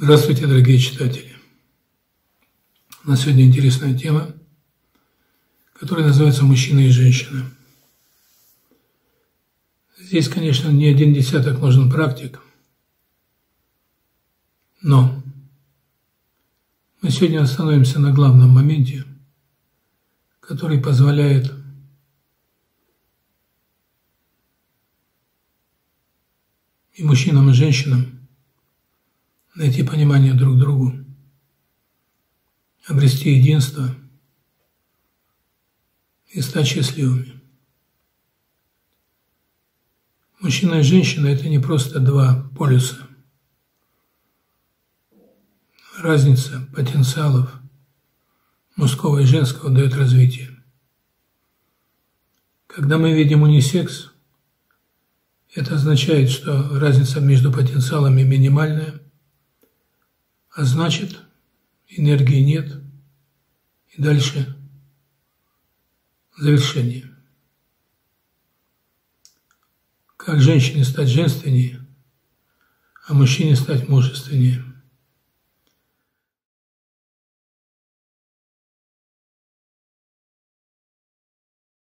Здравствуйте, дорогие читатели! У нас сегодня интересная тема, которая называется «Мужчина и женщина». Здесь, конечно, не один десяток нужен практик, но мы сегодня остановимся на главном моменте, который позволяет и мужчинам, и женщинам найти понимание друг другу, обрести единство и стать счастливыми. Мужчина и женщина – это не просто два полюса. Разница потенциалов мужского и женского дает развитие. Когда мы видим унисекс, это означает, что разница между потенциалами минимальная – а значит, энергии нет. И дальше завершение. Как женщине стать женственнее, а мужчине стать мужественнее.